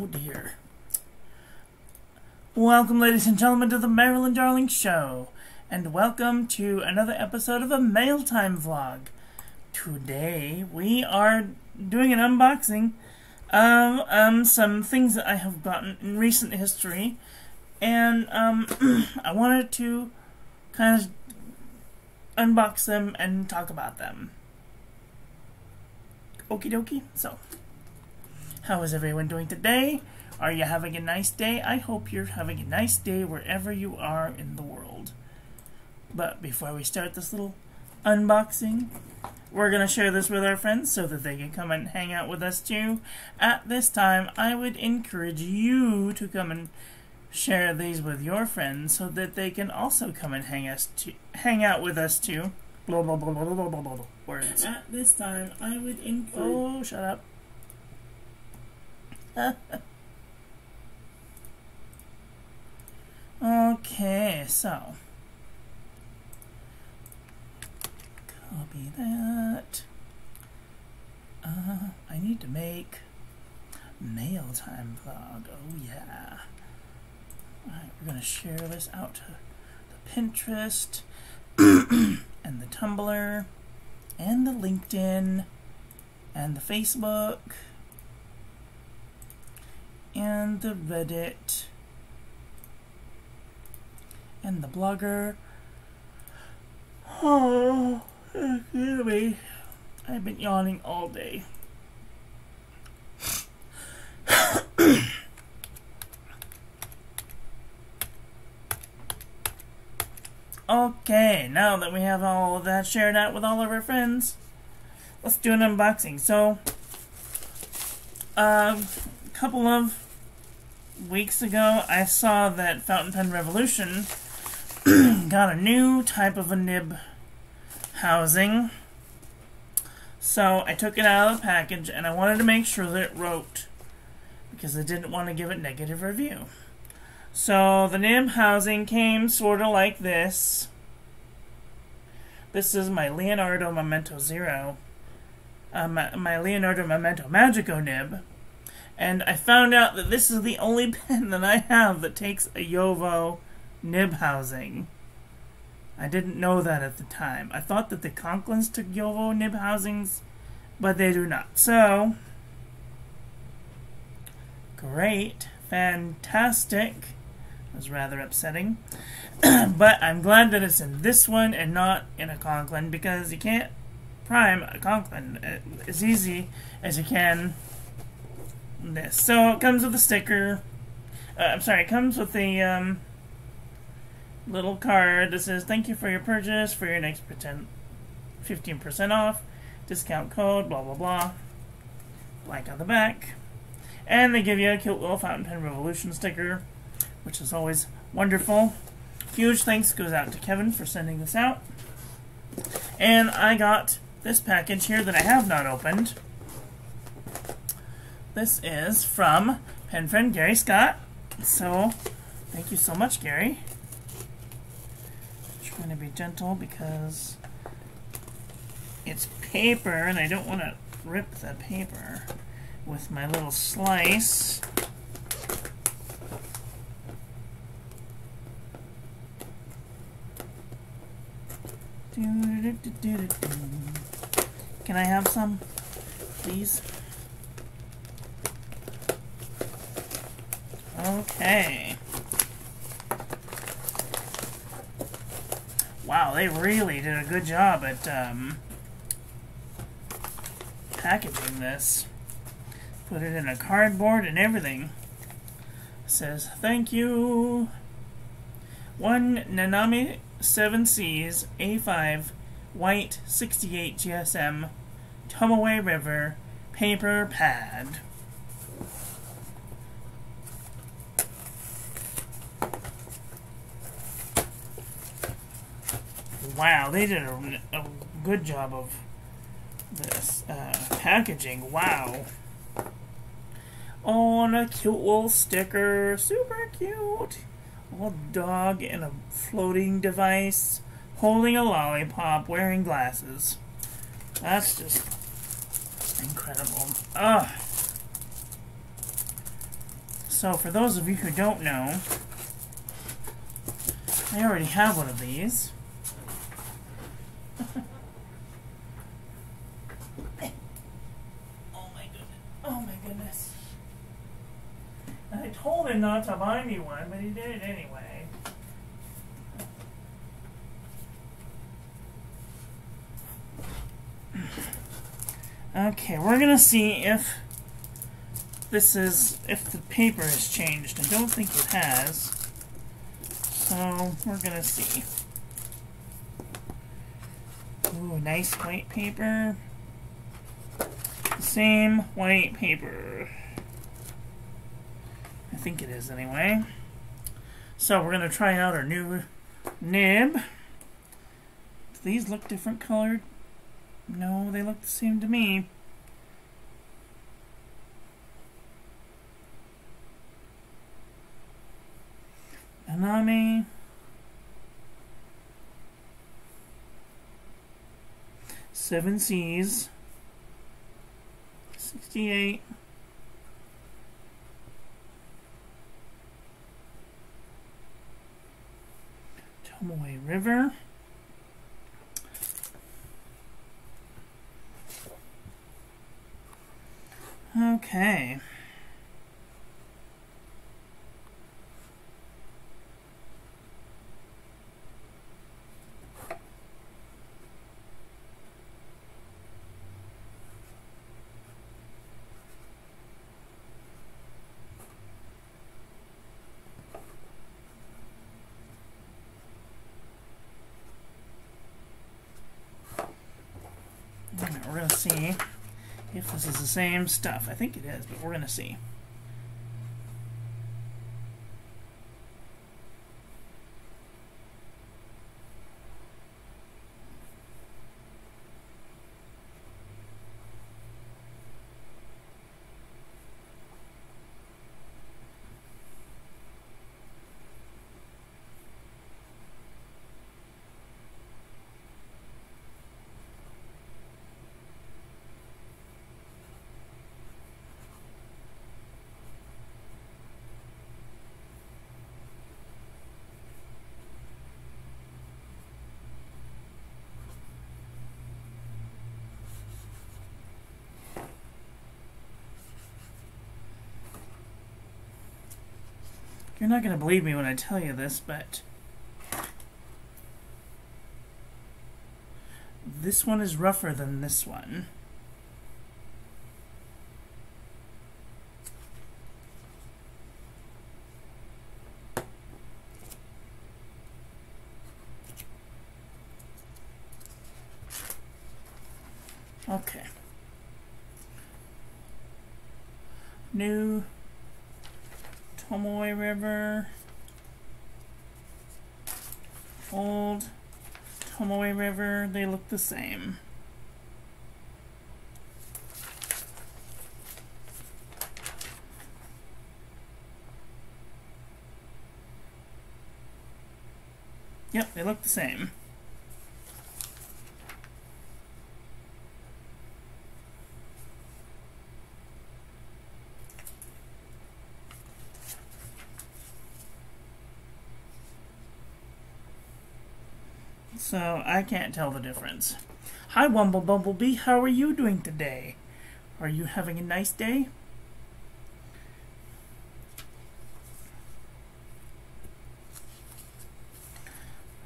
Oh dear. Welcome, ladies and gentlemen, to the Marilyn Darling Show, and welcome to another episode of a Mail Time vlog. Today we are doing an unboxing of um, some things that I have gotten in recent history, and um, I wanted to kind of unbox them and talk about them. Okie dokie. So, how is everyone doing today? Are you having a nice day? I hope you're having a nice day wherever you are in the world. But before we start this little unboxing, we're going to share this with our friends so that they can come and hang out with us too. At this time, I would encourage you to come and share these with your friends so that they can also come and hang us to, hang out with us too. Blah, blah, blah, blah, blah, blah, blah, words. At this time, I would encourage... Oh, shut up. Okay, so... Copy that. Uh, I need to make mail time vlog. Oh, yeah. Alright, we're going to share this out to the Pinterest and the Tumblr and the LinkedIn and the Facebook and the Reddit and the Blogger. Oh, me. I've been yawning all day. Okay, now that we have all of that shared out with all of our friends, let's do an unboxing. So, uh, a couple of weeks ago, I saw that Fountain Pen Revolution got a new type of a nib housing. So I took it out of the package and I wanted to make sure that it wrote because I didn't want to give it negative review. So the nib housing came sort of like this. This is my Leonardo Momento Zero, uh, my, my Leonardo Momento Magico nib. And I found out that this is the only pen that I have that takes a JoWo nib housing. I didn't know that at the time. I thought that the Conklins took JoWo nib housings, but they do not. So, great, fantastic was rather upsetting. but I'm glad that it's in this one and not in a Conklin because you can't prime a Conklin as easy as you can this. So it comes with a sticker. Uh, I'm sorry, it comes with a um, little card that says thank you for your purchase for your next 15% off, discount code, blah blah blah. Blank on the back. And they give you a cute little Fountain Pen Revolution sticker which is always wonderful. Huge thanks goes out to Kevin for sending this out. And I got this package here that I have not opened. This is from pen friend Garry Scott. So, thank you so much, Garry. I'm trying to be gentle because it's paper and I don't want to rip the paper with my little slice. Can I have some, please? Okay. Wow, they really did a good job at um, packaging this. Put it in a cardboard and everything. It says, thank you. One Nanami 7Cs A5 White 68 GSM Tomoe River Paper Pad. Wow, they did a, a good job of this uh, packaging. Wow. Oh, and a cute little sticker. Super cute little dog in a floating device, holding a lollipop, wearing glasses. That's just incredible. Ugh. So for those of you who don't know, I already have one of these. Oh my goodness. Oh my goodness. And I told him not to buy me one, but he did it anyway. Okay, we're gonna see if this is if the paper has changed. I don't think it has. So we're gonna see. Nice white paper. Same white paper. I think it is anyway. So we're gonna try out our new nib. Do these look different colored? No, they look the same to me. Anami. Seven Seas. 68. Tomoe River. Okay. We're going to see if this is the same stuff. I think it is, but we're going to see. You're not going to believe me when I tell you this, but this one is rougher than this one. Okay. New Tomoe River. Old Tomoe River, they the same. Yep, they look the same. So I can't tell the difference. Hi, Wumble Bumblebee. How are you doing today? Are you having a nice day?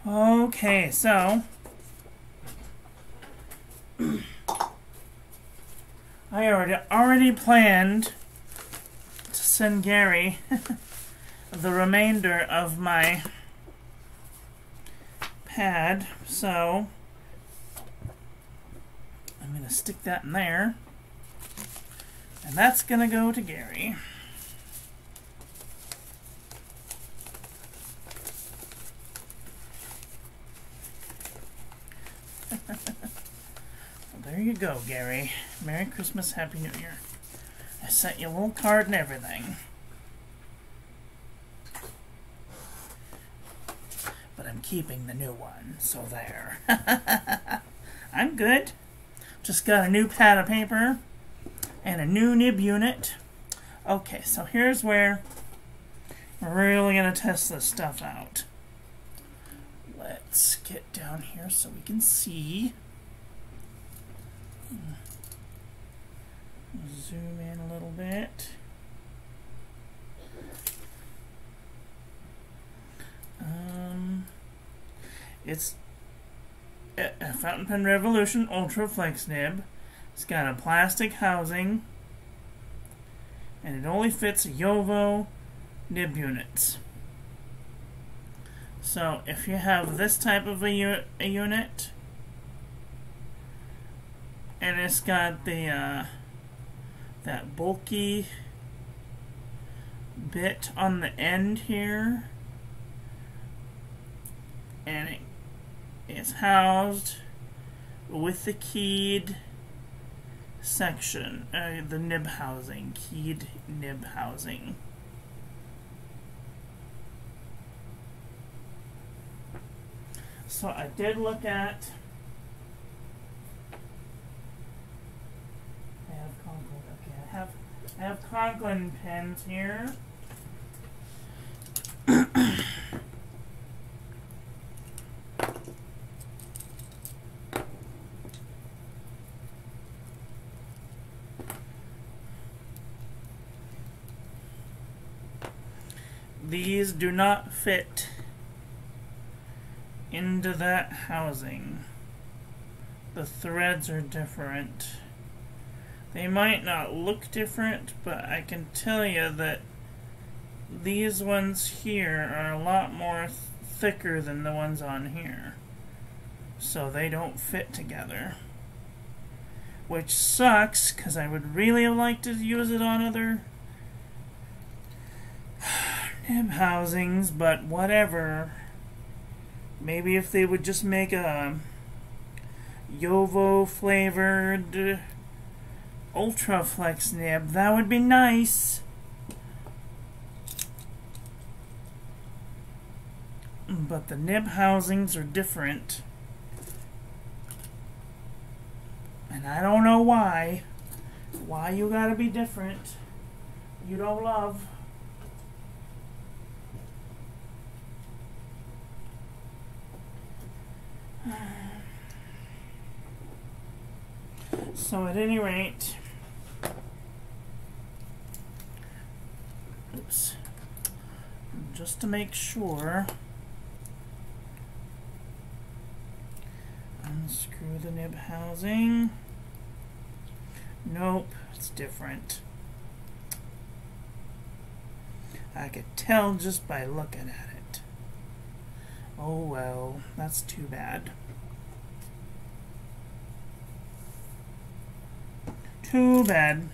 Okay, so I already already planned to send Garry the remainder of my pad, so I'm going to stick that in there. And that's going to go to Garry. well, there you go, Garry. Merry Christmas, Happy New Year. I sent you a little card and everything. Keeping the new one, so there. I'm good. Just got a new pad of paper and a new nib unit. Okay, so here's where We're really gonna test this stuff out. Let's get down here so we can see. Zoom in a little bit. Um, it's a fountain pen revolution ultra flex nib. It's got a plastic housing. And it only fits JoWo nib units. So if you have this type of a, a unit and it's got the uh, that bulky bit on the end here and it is housed with the keyed section, uh, the nib housing, keyed nib housing. So I did look at I have Conklin okay, I have I have Conklin pens here. These do not fit into that housing. The threads are different. They might not look different, but I can tell you that these ones here are a lot more th thicker than the ones on here. So they don't fit together. Which sucks, because I would really liked to use it on other nib housings, but whatever. Maybe if they would just make a JoWo flavored Ultra Flex nib, that would be nice. But the nib housings are different. And I don't know why. Why you gotta be different. You don't love. So at any rate, oops, just to make sure, unscrew the nib housing. Nope, it's different. I could tell just by looking at it. Oh well, that's too bad. Too bad.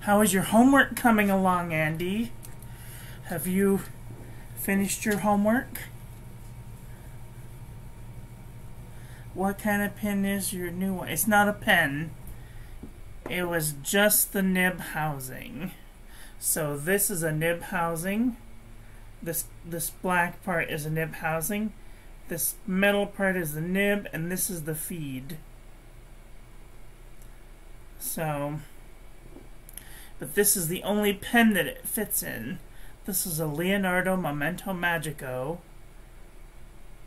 How is your homework coming along, Andy? Have you finished your homework? What kind of pen is your new one? It's not a pen. It was just the nib housing. So this is a nib housing this this black part is a nib housing this metal part is the nib and this is the feed. So but this is the only pen that it fits in. This is a Leonardo Momento Magico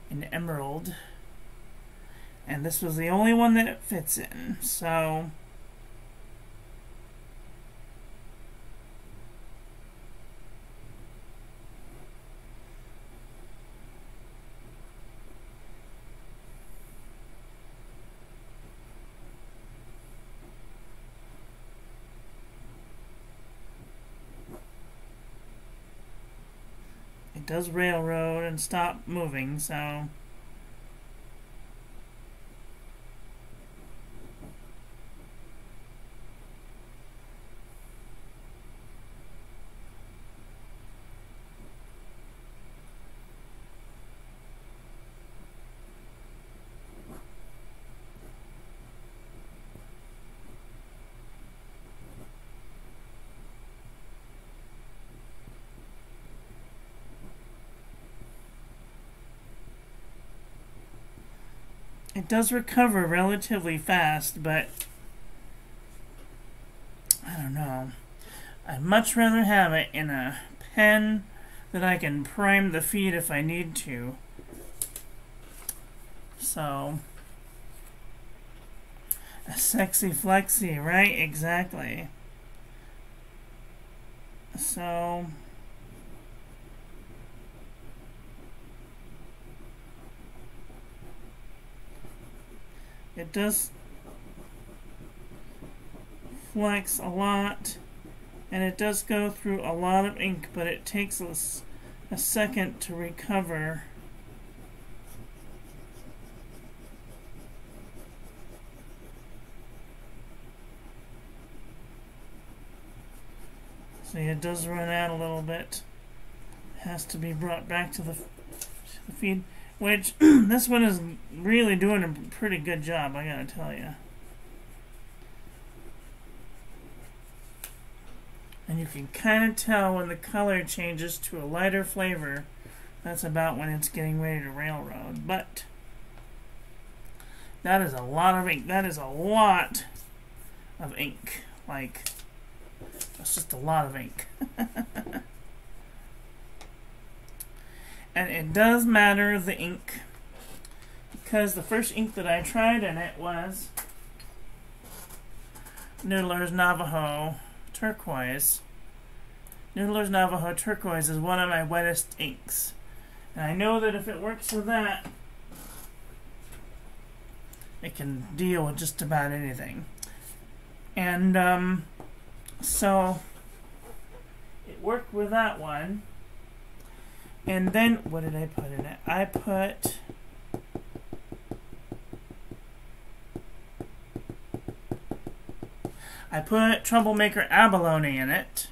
in emerald and this was the only one that it fits in. So does railroad and stop moving, so... it does recover relatively fast, but I don't know. I'd much rather have it in a pen that I can prime the feed if I need to. So, a sexy flexi, right? Exactly. So, it does flex a lot and it does go through a lot of ink but it takes us a second to recover See, it does run out a little bit. Has to be brought back to the, to the feed, which this one is really doing a pretty good job, I gotta tell you. And you can kind of tell when the color changes to a lighter flavor, that's about when it's getting ready to railroad. But that is a lot of ink. That is a lot of ink. Like, that's just a lot of ink. and it does matter the ink because the first ink that I tried in it was Noodler's Navajo Turquoise. Noodler's Navajo Turquoise is one of my wettest inks. And I know that if it works with that, it can deal with just about anything. And, um, so it worked with that one. And then what did I put in it? I put I put Troublemaker Abalone in it.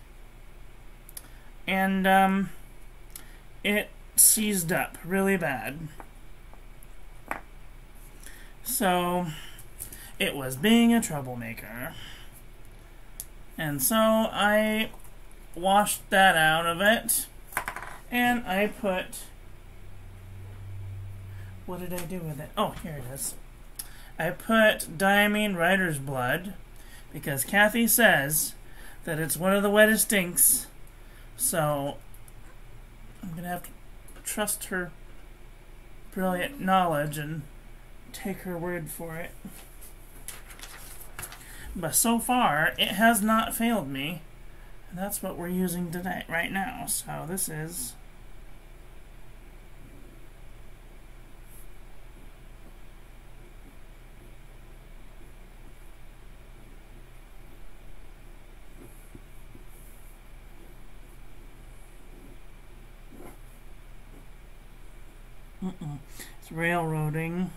And um, it seized up really bad. So it was being a troublemaker. And so I washed that out of it. And I put... What did I do with it? Oh, here it is. I put Diamine Writer's Blood because Kathy says that it's one of the wettest inks. So I'm going to have to trust her brilliant knowledge and take her word for it. But so far, it has not failed me. And that's what we're using today, right now. So this is... Railroading.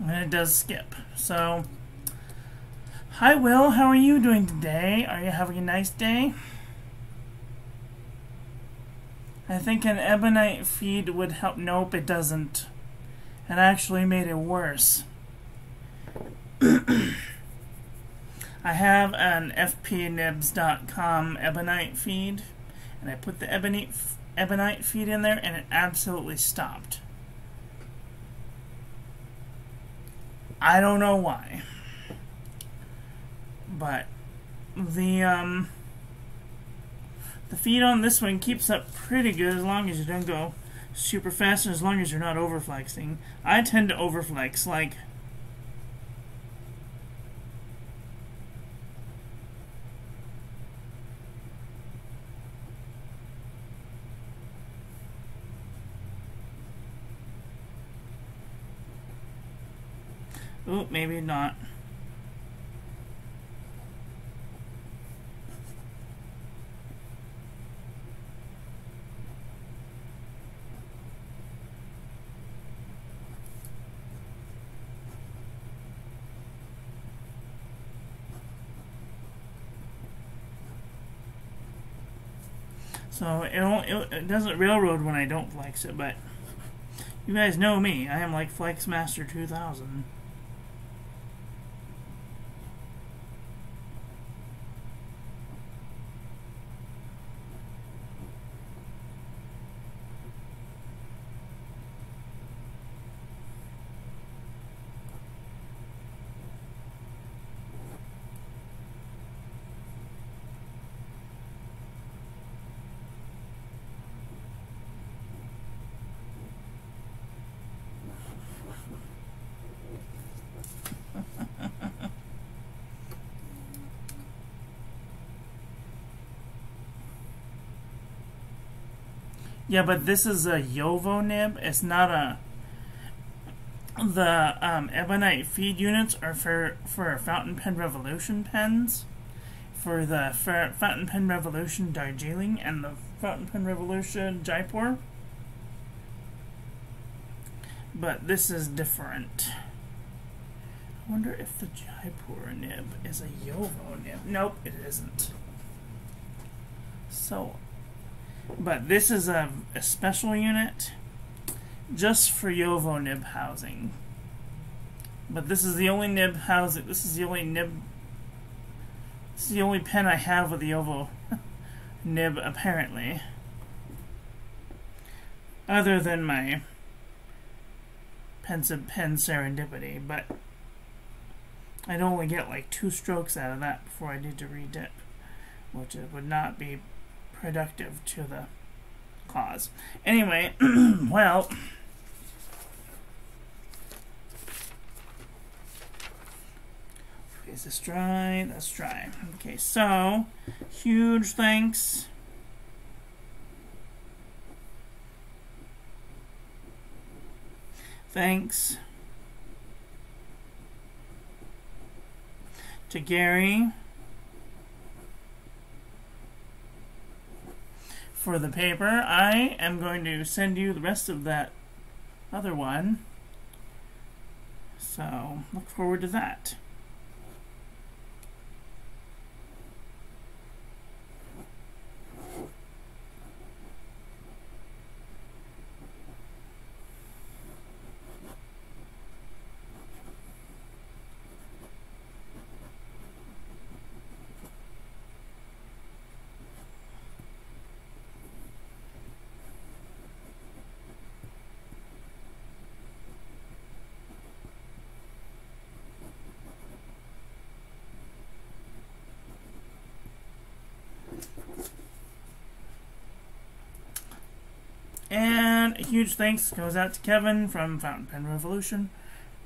And it does skip. So, hi Will, how are you doing today? Are you having a nice day? I think an ebonite feed would help. Nope, it doesn't. It actually made it worse. I have an fpnibs.com ebonite feed, and I put the ebonite, ebonite feed in there, and it absolutely stopped. I don't know why. But the um the feed on this one keeps up pretty good as long as you don't go super fast and as long as you're not overflexing. I tend to overflex like Oh, maybe not. So it, it, it doesn't railroad when I don't flex it, but you guys know me. I am like Flex Master 2000. Yeah, but this is a JoWo nib. It's not a. The um, Ebonite feed units are for for Fountain Pen Revolution pens, for the for Fountain Pen Revolution Darjeeling and the Fountain Pen Revolution Jaipur. But this is different. I wonder if the Jaipur nib is a JoWo nib. Nope, it isn't. So but this is a, a special unit just for JoWo nib housing. But this is the only nib housing. This is the only nib. This is the only pen I have with the JoWo nib, apparently. Other than my pensive pen serendipity, but I'd only get like two strokes out of that before I need to redip, which would not be productive to the cause. Anyway, well. Is this dry? That's dry. Okay, so huge thanks. Thanks to Garry. For the paper. I am going to send you the rest of that other one. So, look forward to that. And a huge thanks goes out to Kevin from Fountain Pen Revolution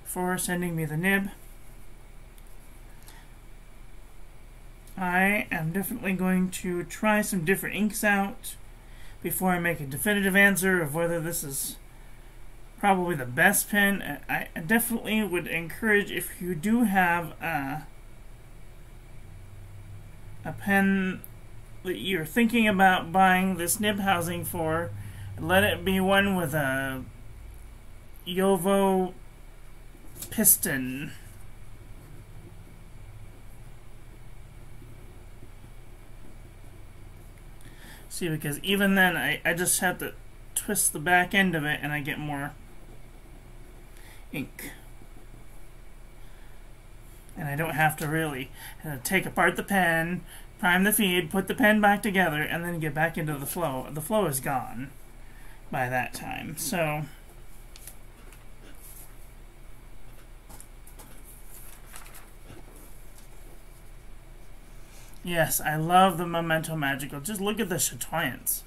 for sending me the nib. I am definitely going to try some different inks out before I make a definitive answer of whether this is probably the best pen. I definitely would encourage if you do have a, a pen that you're thinking about buying this nib housing for, let it be one with a JoWo piston. See, because even then, I, I just have to twist the back end of it and I get more ink. And I don't have to really uh, take apart the pen, prime the feed, put the pen back together, and then get back into the flow. The flow is gone by that time. So Yes, I love the Momento Magical. Just look at the chatoyance.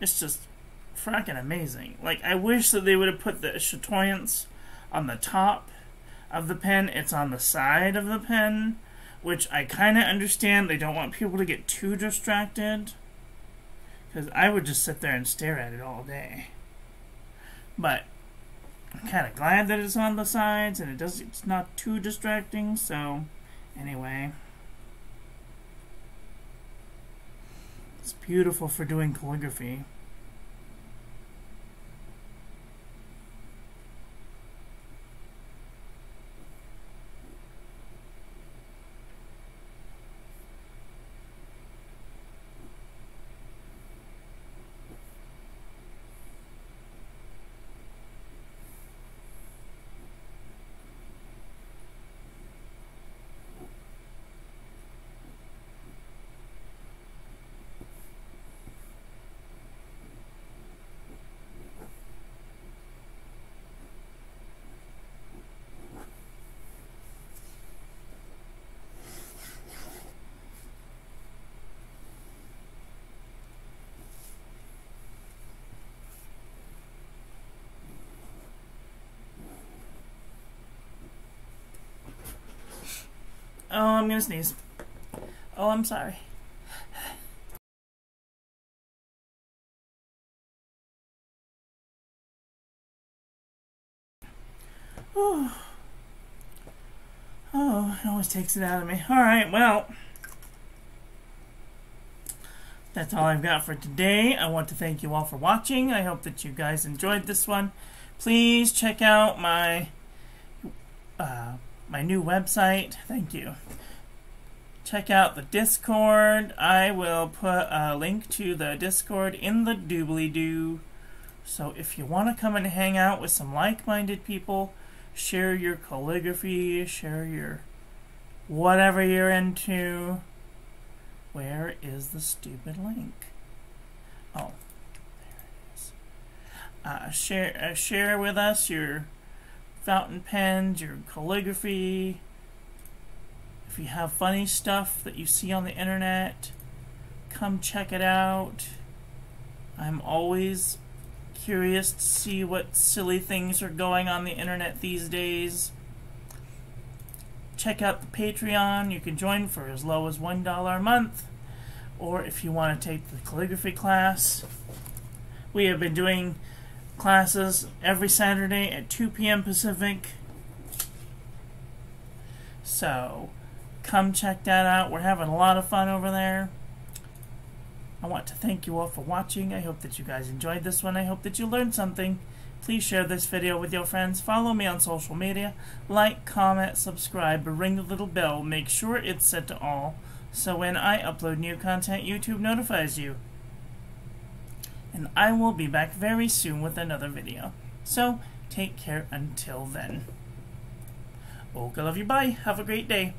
It's just fracking amazing. Like, I wish that they would have put the chatoyance on the top of the pen. It's on the side of the pen, which I kind of understand. They don't want people to get too distracted. Because I would just sit there and stare at it all day. But I'm kind of glad that it's on the sides and it does it's not too distracting. So anyway, it's beautiful for doing calligraphy. Oh, I'm gonna sneeze. Oh, I'm sorry. Oh, it always takes it out of me. Alright, well, that's all I've got for today. I want to thank you all for watching. I hope that you guys enjoyed this one. Please check out my uh, my new website. Thank you. Check out the Discord. I will put a link to the Discord in the doobly doo. So if you want to come and hang out with some like minded people, share your calligraphy, share your whatever you're into. Where is the stupid link? Oh, there it is. Uh, share, uh, share with us your fountain pens, your calligraphy. If you have funny stuff that you see on the internet, come check it out. I'm always curious to see what silly things are going on the internet these days. Check out the Patreon. You can join for as low as $1 a month. Or if you want to take the calligraphy class, we have been doing classes every Saturday at 2 p.m. Pacific. So, come check that out. We're having a lot of fun over there. I want to thank you all for watching. I hope that you guys enjoyed this one. I hope that you learned something. Please share this video with your friends. Follow me on social media. Like, comment, subscribe, ring the little bell. Make sure it's set to all so when I upload new content, YouTube notifies you. And I will be back very soon with another video. So, take care until then. Okay, love you, bye. Have a great day.